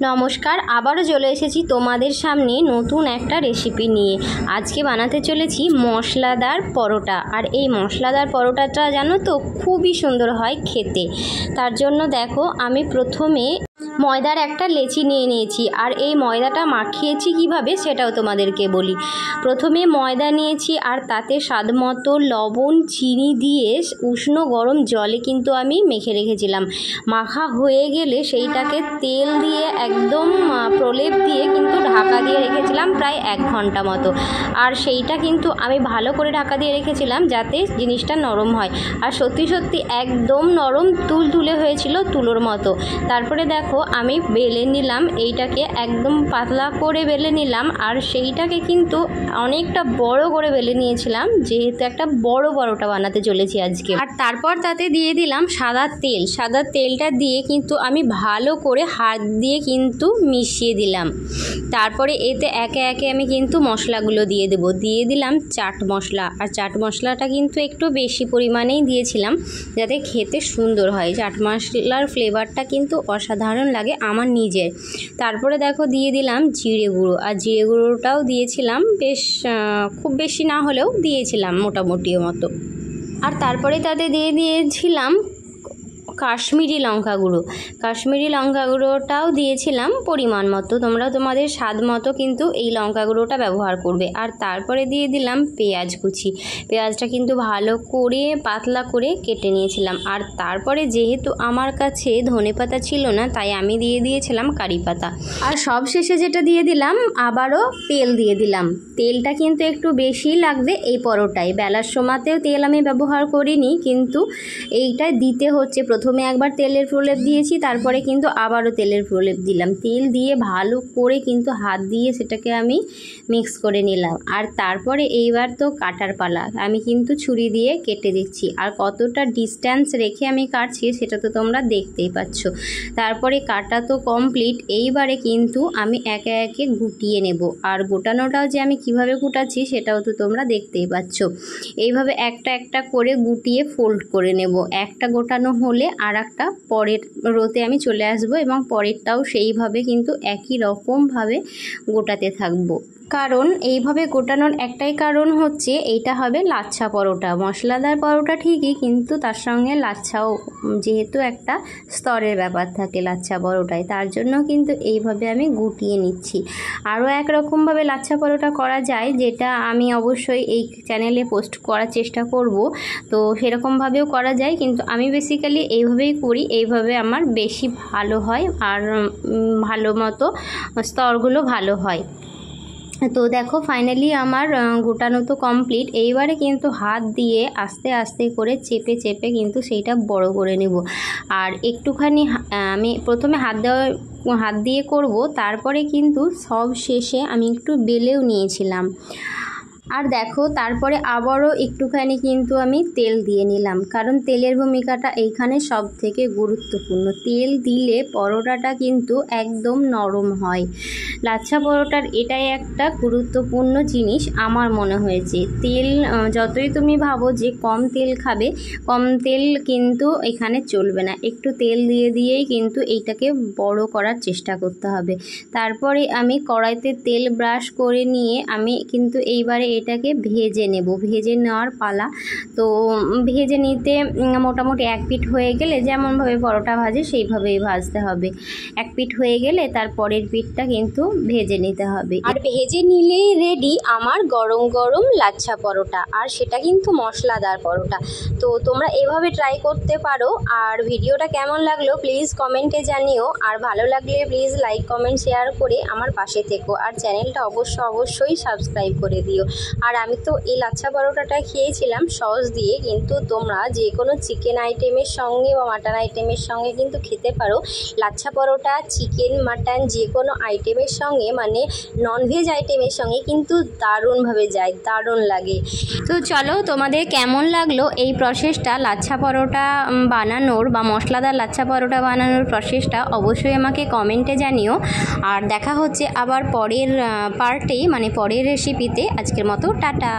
নমস্কার, আবারও চলে এসেছি তোমাদের সামনে নতুন একটা রেসিপি নিয়ে। আজকে বানাতে চলেছি মশলাদার পরোটা। আর এই মশলাদার পরোটাটা জানো তো, খুবই সুন্দর হয় খেতে। তার জন্য দেখো, আমি প্রথমে ময়দার একটা লেচি নিয়ে নিয়েছি। আর এই ময়দাটা মাখিয়েছি কীভাবে সেটাও তোমাদেরকে বলি। প্রথমে ময়দা নিয়েছি আর তাতে স্বাদমতো লবণ, চিনি দিয়ে উষ্ণ গরম জলে কিন্তু আমি মেখে রেখেছিলাম। মাখা হয়ে গেলে সেইটাকে তেল দিয়ে একদম প্রলেপ দিয়ে কিন্তু ঢাকা দিয়ে রেখেছিলাম প্রায় এক ঘণ্টা মতো। আর সেইটা কিন্তু আমি ভালো করে ঢাকা দিয়ে রেখেছিলাম যাতে জিনিসটা নরম হয়। আর সত্যি সত্যি একদম নরম তুল তুলে হয়েছিল তুলোর মতো। তারপরে দেখো আমি বেলে নিলাম, এইটাকে একদম পাতলা করে বেলে নিলাম, আর সেইটাকে কিন্তু অনেকটা বড় করে বেলে নিয়েছিলাম, যেহেতু একটা বড় পরোটা বানাতে চলেছি আজকে। আর তারপর তাতে দিয়ে দিলাম সাদা তেল। সাদা তেলটা দিয়ে কিন্তু আমি ভালো করে হাত দিয়ে কিন্তু মিশিয়ে দিলাম। তারপরে এতে একে একে আমি কিন্তু মশলাগুলো দিয়ে দেবো। দিয়ে দিলাম চাট মশলা। আর চাট মশলাটা কিন্তু একটু বেশি পরিমাণেই দিয়েছিলাম, যাতে খেতে সুন্দর হয়। চাট মশলার ফ্লেভারটা কিন্তু অসাধারণ লাগে। আমার নিজের। তারপরে দেখো দিয়ে দিলাম জিরে গুঁড়ো। আর জিরে গুঁড়োটাও দিয়েছিলাম বেশ খুব বেশি না হলেও দিয়েছিলাম মোটামুটি মতো। আর তারপরে তাতে দিয়ে দিয়েছিলাম কাশ্মীরি লঙ্কা গুঁড়ো। কাশ্মীরি লঙ্কা গুঁড়োটাও দিয়েছিলাম পরিমাণ মতো। তোমরা তোমাদের স্বাদ মতো কিন্তু এই লঙ্কা গুঁড়োটা ব্যবহার করবে। আর তারপরে দিয়ে দিলাম পেঁয়াজ কুচি। পেঁয়াজটা কিন্তু ভালো করে, পাতলা করে কেটে নিয়েছিলাম। আর তারপরে যেহেতু আমার কাছে ধনে পাতা ছিল না, তাই আমি দিয়ে দিয়েছিলাম কারি পাতা। আর সব শেষে যেটা দিয়ে দিলাম, আবারও তেল দিয়ে দিলাম। তেলটা কিন্তু একটু বেশি লাগবে এই পরোটায়। বেলার সময়তেও তেল আমি ব্যবহার করিনি, কিন্তু এইটা দিতে হচ্ছে প্রথমে একবার তেলের প্রলেপ দিয়েছি, তারপরে কিন্তু আবারও তেলের প্রলেপ দিলাম। তেল দিয়ে ভালো করে কিন্তু হাত দিয়ে সেটাকে আমি মিক্স করে নিলাম। আর তারপরে এইবার তো কাটার পালা, আমি কিন্তু ছুরি দিয়ে কেটে দিচ্ছি। আর কতটা ডিস্ট্যান্স রেখে আমি কাটছি সেটা তো তোমরা দেখতেই পাচ্ছ। তারপরে কাটা তো কমপ্লিট এইবারে কিন্তু আমি একে একে গুটিয়ে নেব। আর গোটানোটাও যে আমি কীভাবে গুটাচ্ছি সেটাও তো তোমরা দেখতেই পাচ্ছ। এইভাবে একটা একটা করে গুটিয়ে ফোল্ড করে নেব। একটা গোটানো হলে আর একটা পরের রোতে আমি চলে আসব এবং পরেরটাও সেইভাবে কিন্তু একই রকমভাবে গোটাতে থাকব। কারণ এইভাবে গোটানোর একটাই কারণ হচ্ছে এইটা হবে লাচ্ছা পরোটা। মশলাদার পরোটা ঠিকই, কিন্তু তার সঙ্গে লাচ্ছাও যেহেতু একটা স্তরের ব্যাপার থাকে লাচ্ছা পরোটায়, তার জন্য কিন্তু এইভাবে আমি গুটিয়ে নিচ্ছি। আরও একরকমভাবে লাচ্ছা পরোটা করা যায়, যেটা আমি অবশ্যই এই চ্যানেলে পোস্ট করার চেষ্টা করব। তো সেরকমভাবেও করা যায়, কিন্তু আমি বেসিক্যালি এইভাবেই করি, এইভাবে আমার বেশি ভালো হয়, আর ভালো মতো স্তরগুলো ভালো হয়। তো দেখো ফাইনালি আমার গোটানো তো কমপ্লিট এইবারে কিন্তু হাত দিয়ে আস্তে আস্তে করে চেপে চেপে কিন্তু সেইটা বড় করে নেব। আর একটুখানি আমি প্রথমে হাত দেওয়া, হাত দিয়ে করব, তারপরে কিন্তু সব শেষে আমি একটু বেলেও নিয়েছিলাম। আর দেখো, তারপরে আবারও একটুখানি কিন্তু আমি তেল দিয়ে নিলাম। কারণ তেলের ভূমিকাটা এইখানে সব থেকে গুরুত্বপূর্ণ। তেল দিলে পরোটাটা কিন্তু একদম নরম হয়। লাচ্ছা পরোটার এটাই একটা গুরুত্বপূর্ণ জিনিস আমার মনে হয়েছে। তেল যতই তুমি ভাবো যে কম তেল খাবে, কম তেল কিন্তু এখানে চলবে না। একটু তেল দিয়ে দিয়েই কিন্তু এইটাকে বড় করার চেষ্টা করতে হবে। তারপরে আমি কড়াইতে তেল ব্রাশ করে নিয়ে আমি কিন্তু এইবারে এটাকে ভেজে নেব। ভেজে নেওয়ার পালা তো ভেজে নিতে মোটামুটি এক পিঠ হয়ে গেলে যেমনভাবে পরোটা ভাজে সেইভাবেই ভাজতে হবে। এক পিঠ হয়ে গেলে তার পরের পিঠটা কিন্তু ভেজে নিতে হবে। আর ভেজে নিলেই রেডি আমার গরম গরম লাচ্ছা পরোটা আর সেটা কিন্তু মশলাদার পরোটা। তো তোমরা এভাবে ট্রাই করতে পারো আর ভিডিওটা কেমন লাগল প্লিজ কমেন্টে জানিও। আর ভালো লাগলে প্লিজ লাইক কমেন্ট শেয়ার করে আমার পাশে থেকো। আর চ্যানেলটা অবশ্য অবশ্যই সাবস্ক্রাইব করে দিও। আর আমি তো এই লাচ্ছা পরোটাটা খেয়েছিলাম সস দিয়ে, কিন্তু তোমরা যে কোনো চিকেন আইটেমের সঙ্গে বা মাটন আইটেমের সঙ্গে কিন্তু খেতে পারো। লাচ্ছা পরোটা চিকেন মাটন যে কোনো আইটেমের সঙ্গে মানে ননভেজ আইটেমের সঙ্গে কিন্তু দারুণভাবে যায়, দারুণ লাগে। তো চলো তোমাদের কেমন লাগল এই প্রসেসটা লাচ্ছা পরোটা বানানোর বা মশলাদার লাচ্ছা পরোটা বানানোর প্রসেসটা অবশ্যই আমাকে কমেন্টে জানিও। আর দেখা হচ্ছে আবার পরের পার্টে মানে পরের রেসিপিতে আজকের মতো টাটা।